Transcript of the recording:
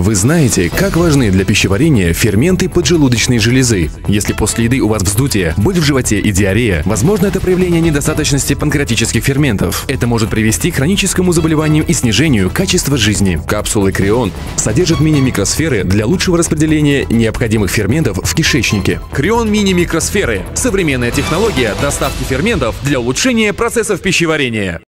Вы знаете, как важны для пищеварения ферменты поджелудочной железы. Если после еды у вас вздутие, боль в животе и диарея, возможно это проявление недостаточности панкреатических ферментов. Это может привести к хроническому заболеванию и снижению качества жизни. Капсулы Крион содержат мини-микросферы для лучшего распределения необходимых ферментов в кишечнике. Крион мини-микросферы – современная технология доставки ферментов для улучшения процессов пищеварения.